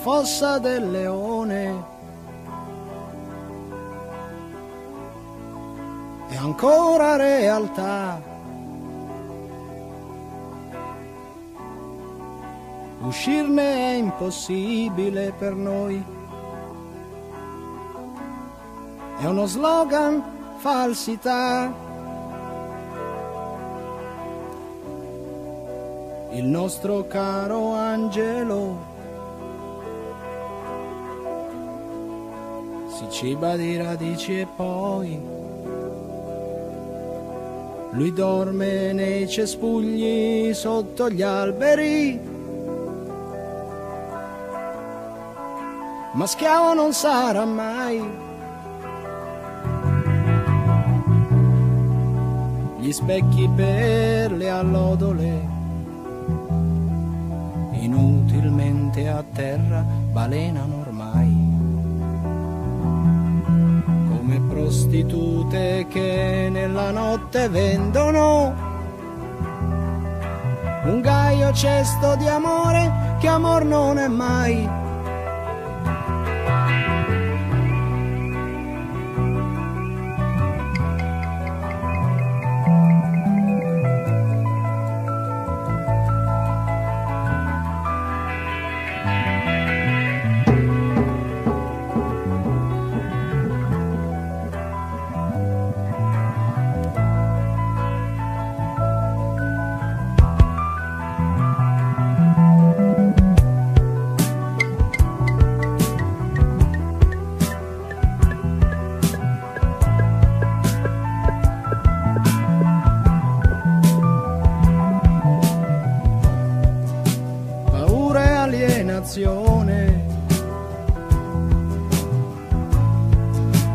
fossa del leone. È ancora realtà. Uscirne è impossibile per noi. È uno slogan falsità. Il nostro caro angelo si ciba di radici e poi lui dorme nei cespugli sotto gli alberi. Ma schiavo non sarà mai. Gli specchi per le allodole, inutilmente a terra balenano prostitute che nella notte vendono un gaio cesto di amore che amor non è mai.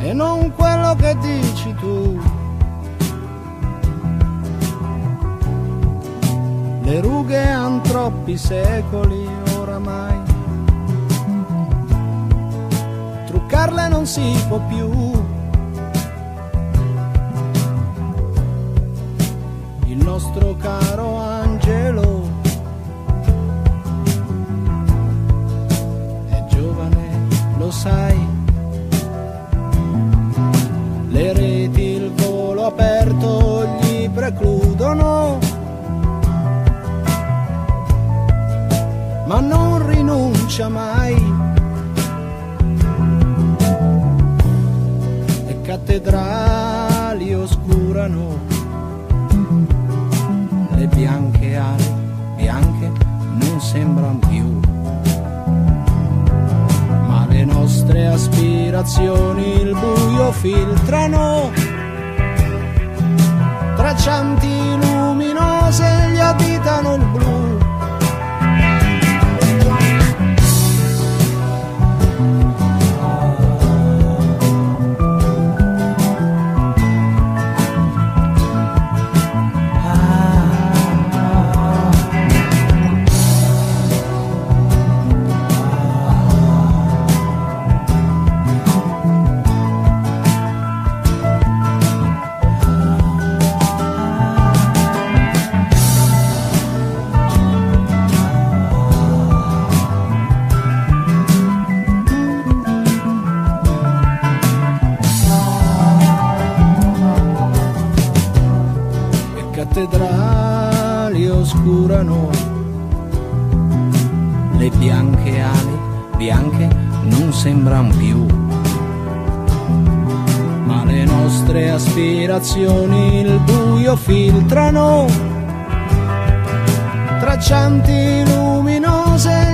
E non quello che dici tu. Le rughe han troppi secoli oramai. Truccarle non si può più. Il nostro caro angelo è giovane, lo sai. Rinuncia mai. Le cattedrali oscurano, le bianche ali, bianche non sembrano più ma le nostre aspirazioni il buio filtrano. Traccianti luminose gli abitano il blu. Oscurano, le bianche ali, bianche non sembrano più. Ma le nostre aspirazioni il buio filtrano, traccianti luminose